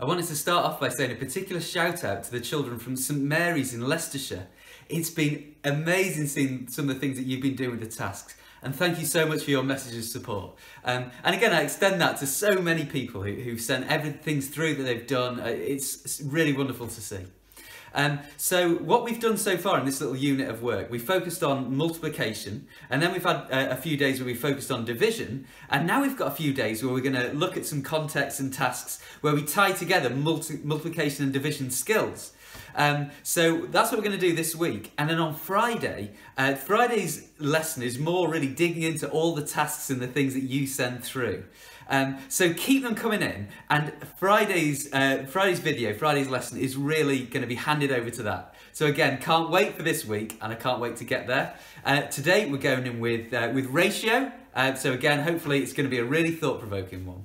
I wanted to start off by saying a particular shout out to the children from St Mary's in Leicestershire. It's been amazing seeing some of the things that you've been doing with the tasks. And thank you so much for your messages of support. Um, and again, I extend that to so many people who, who've sent everything through that they've done. Uh, it's really wonderful to see. Um, so what we've done so far in this little unit of work, we focused on multiplication, and then we've had a, a few days where we focused on division, and now we've got a few days where we're going to look at some contexts and tasks where we tie together multi multiplication and division skills. Um, so that's what we're going to do this week. And then on Friday, uh, Friday's lesson is more really digging into all the tasks and the things that you send through. Um, so keep them coming in. And Friday's uh, Friday's video, Friday's lesson is really going to be handed over to that. So again, can't wait for this week, and I can't wait to get there. Uh, today we're going in with uh, with ratio. Uh, so again, hopefully it's going to be a really thought-provoking one.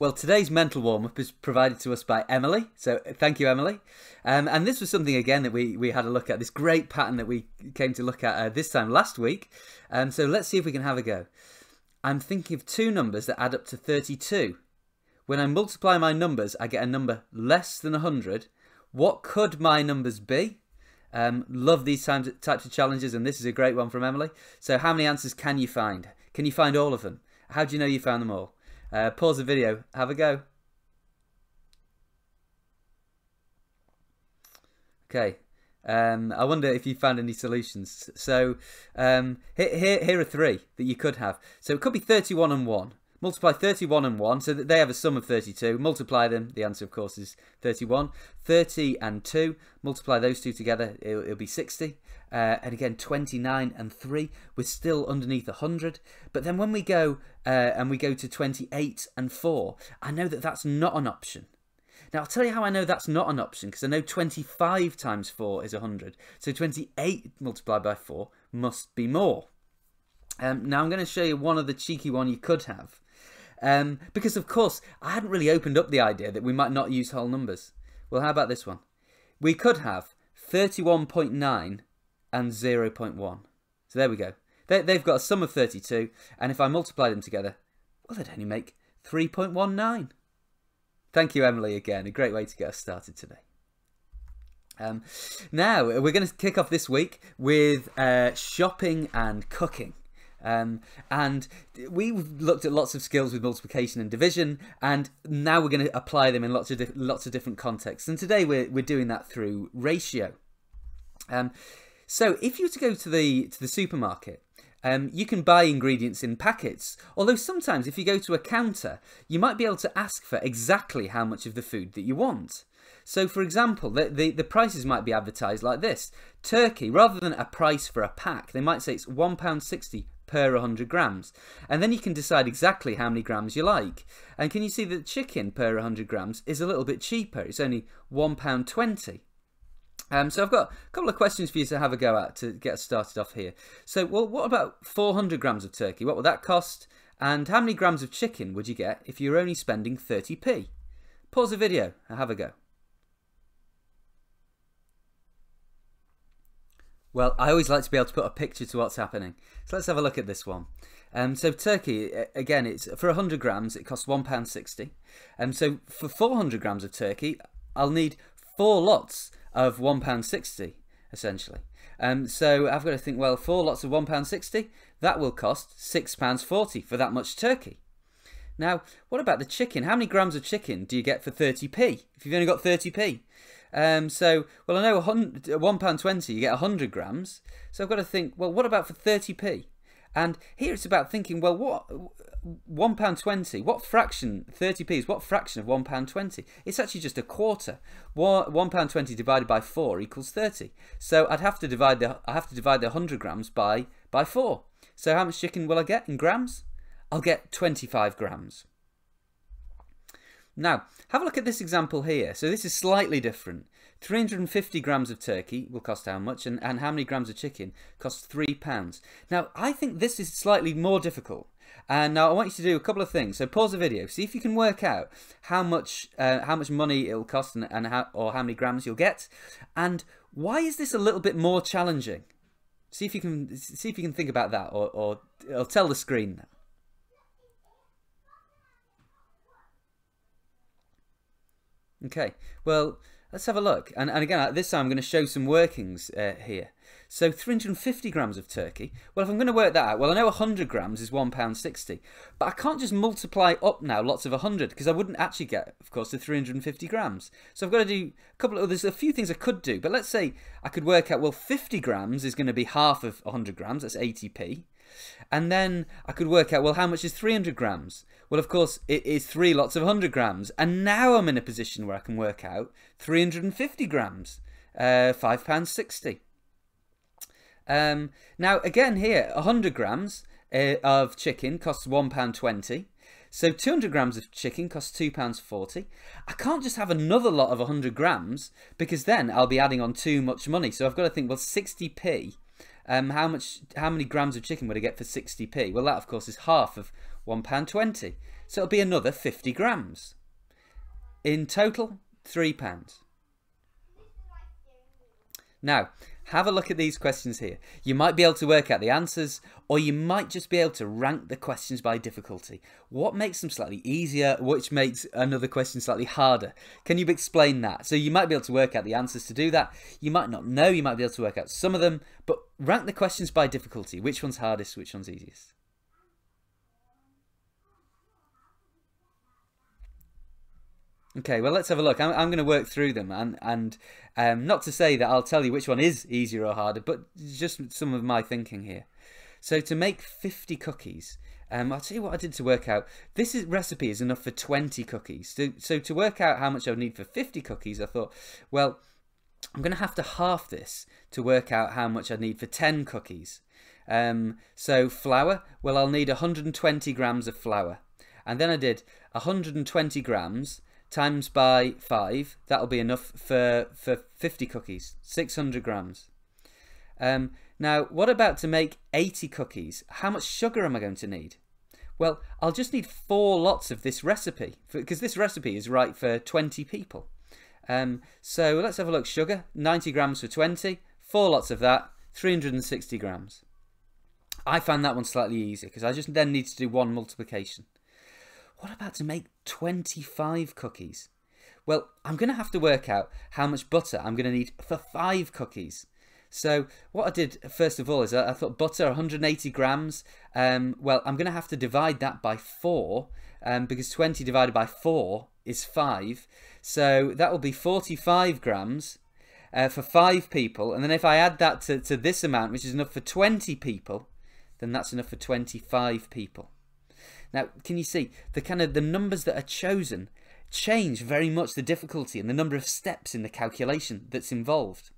Well, today's mental warm up is provided to us by Emily. So thank you, Emily. Um, and this was something, again, that we, we had a look at, this great pattern that we came to look at uh, this time last week. Um, so let's see if we can have a go. I'm thinking of two numbers that add up to 32. When I multiply my numbers, I get a number less than 100. What could my numbers be? Um, love these types of challenges, and this is a great one from Emily. So how many answers can you find? Can you find all of them? How do you know you found them all? Uh, pause the video, have a go. Okay, um, I wonder if you found any solutions. So um, here, here, here are three that you could have. So it could be 31 and 1. Multiply 31 and 1, so that they have a sum of 32. Multiply them, the answer of course is 31. 30 and 2, multiply those two together, it'll, it'll be 60. Uh, and again, 29 and 3, we're still underneath 100. But then when we go uh, and we go to 28 and 4, I know that that's not an option. Now, I'll tell you how I know that's not an option, because I know 25 times 4 is 100. So 28 multiplied by 4 must be more. Um, now, I'm going to show you one of the cheeky one you could have. Um, because, of course, I hadn't really opened up the idea that we might not use whole numbers. Well, how about this one? We could have 31.9 and 0.1. So there we go. They, they've got a sum of 32, and if I multiply them together, well, they'd only make 3.19. Thank you, Emily, again. A great way to get us started today. Um, now, we're going to kick off this week with uh, shopping and cooking. Um, and we've looked at lots of skills with multiplication and division, and now we're going to apply them in lots of lots of different contexts. And today we're we're doing that through ratio. Um, so if you were to go to the to the supermarket, um, you can buy ingredients in packets. Although sometimes, if you go to a counter, you might be able to ask for exactly how much of the food that you want. So, for example, the, the, the, prices might be advertised like this Turkey, rather than a price for a pack, they might say it's £1.60 per 100 grams. And then you can decide exactly how many grams you like. And can you see that chicken per 100 grams is a little bit cheaper? It's only £1.20. Um, so I've got a couple of questions for you to have a go at to get started off here. So, well, what about 400 grams of turkey? What would that cost? And how many grams of chicken would you get if you were only spending 30p? Pause the video and have a go. Well, I always like to be able to put a picture to what's happening. So let's have a look at this one. Um, so turkey, again, it's for 100 grams, it costs £1.60. Um, so for 400 grams of turkey, I'll need four lots of £1.60, essentially. Um, so I've got to think, well, four lots of £1.60, that will cost £6.40 for that much turkey. Now, what about the chicken? How many grams of chicken do you get for 30p if you've only got 30p? Um, so, well, I know £1.20 you get 100 grams. So I've got to think, well, what about for 30p? And here it's about thinking, well, what one pound twenty? What fraction? Thirty p is what fraction of one pound twenty? It's actually just a quarter. One pound twenty divided by four equals thirty. So I'd have to divide the I have to divide the hundred grams by by four. So how much chicken will I get in grams? I'll get twenty five grams. Now, have a look at this example here. So this is slightly different. 350 grams of turkey will cost how much, and, and how many grams of chicken costs three pounds. Now, I think this is slightly more difficult. And now I want you to do a couple of things. So pause the video, see if you can work out how much uh, how much money it'll cost and, and how or how many grams you'll get, and why is this a little bit more challenging? See if you can see if you can think about that, or or, or tell the screen. Okay, well, let's have a look. And, and again, this time I'm going to show some workings uh, here. So 350 grams of turkey. Well, if I'm going to work that out, well, I know 100 grams is £1.60. But I can't just multiply up now lots of 100 because I wouldn't actually get, of course, the 350 grams. So I've got to do a couple of, there's a few things I could do. But let's say I could work out, well, 50 grams is going to be half of 100 grams. That's 80p. And then I could work out, well, how much is 300 grams? Well, of course, it is three lots of 100 grams. And now I'm in a position where I can work out 350 grams, uh, £5.60. Um, now, again, here, 100 grams uh, of chicken costs £1.20. So 200 grams of chicken costs £2.40. I can't just have another lot of 100 grams because then I'll be adding on too much money. So I've got to think, well, 60p. Um, how much? How many grams of chicken would I get for 60p? Well, that, of course, is half of £1.20. So it'll be another 50 grams. In total, £3. Now, have a look at these questions here. You might be able to work out the answers, or you might just be able to rank the questions by difficulty. What makes them slightly easier, which makes another question slightly harder? Can you explain that? So you might be able to work out the answers to do that. You might not know, you might be able to work out some of them, but rank the questions by difficulty. Which one's hardest, which one's easiest? Okay, well, let's have a look. I'm, I'm going to work through them, and and um, not to say that I'll tell you which one is easier or harder, but just some of my thinking here. So to make 50 cookies, um, I'll tell you what I did to work out. This is, recipe is enough for 20 cookies. So, so to work out how much I would need for 50 cookies, I thought, well, I'm going to have to half this to work out how much I need for 10 cookies. Um, so flour, well, I'll need 120 grams of flour. And then I did 120 grams times by 5, that'll be enough for, for 50 cookies, 600 grams. Um, now, what about to make 80 cookies? How much sugar am I going to need? Well, I'll just need four lots of this recipe, because this recipe is right for 20 people. Um, so let's have a look. Sugar, 90 grams for 20, four lots of that, 360 grams. I found that one slightly easier, because I just then need to do one multiplication. What about to make 25 cookies? Well, I'm going to have to work out how much butter I'm going to need for five cookies. So what I did first of all is I, thought butter 180 grams. Um, well, I'm going to have to divide that by four um, because 20 divided by four is five. So that will be 45 grams uh, for five people. And then if I add that to, to this amount, which is enough for 20 people, then that's enough for 25 people. Now, can you see the kind of the numbers that are chosen change very much the difficulty and the number of steps in the calculation that's involved.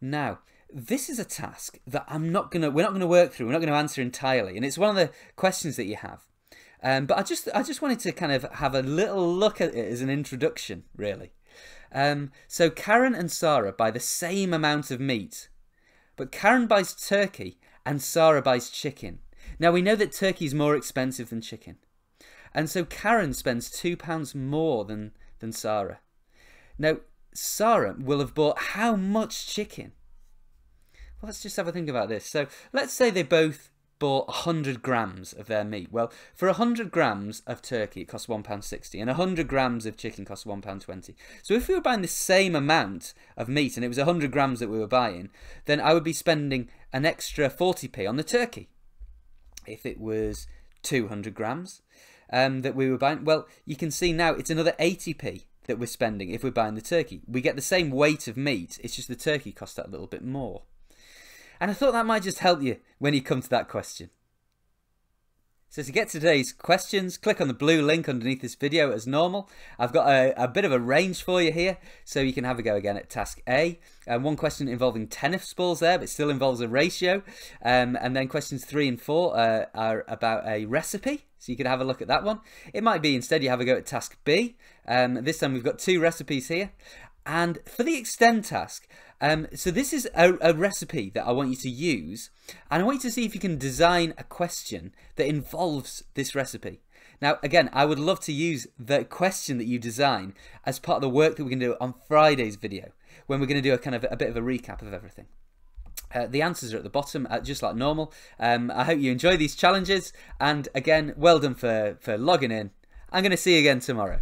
Now, this is a task that I'm not gonna we're not gonna work through. We're not gonna answer entirely, and it's one of the questions that you have. Um, but I just I just wanted to kind of have a little look at it as an introduction, really. Um, so Karen and Sarah buy the same amount of meat, but Karen buys turkey and Sarah buys chicken. Now we know that turkey is more expensive than chicken. And so Karen spends £2 more than, than Sarah. Now, Sarah will have bought how much chicken? Well, let's just have a think about this. So let's say they both bought 100 grams of their meat. Well, for 100 grams of turkey, it costs £1.60, and 100 grams of chicken costs £1.20. So if we were buying the same amount of meat, and it was 100 grams that we were buying, then I would be spending an extra 40p on the turkey if it was 200 grams um, that we were buying, well, you can see now it's another 80p that we're spending if we're buying the turkey. We get the same weight of meat, it's just the turkey costs that little bit more. And I thought that might just help you when you come to that question. So to get today's questions, click on the blue link underneath this video as normal. I've got a, a bit of a range for you here, so you can have a go again at task A. Um, one question involving tennis balls there, but still involves a ratio. Um, and then questions three and four uh, are about a recipe, so you could have a look at that one. It might be instead you have a go at task B. Um, this time we've got two recipes here. And for the extend task, um, so this is a, a, recipe that I want you to use, and I want you to see if you can design a question that involves this recipe. Now, again, I would love to use the question that you design as part of the work that we're going to do on Friday's video, when we're going to do a kind of a bit of a recap of everything. Uh, the answers are at the bottom, uh, just like normal. Um, I hope you enjoy these challenges, and again, well done for, for logging in. I'm going to see you again tomorrow.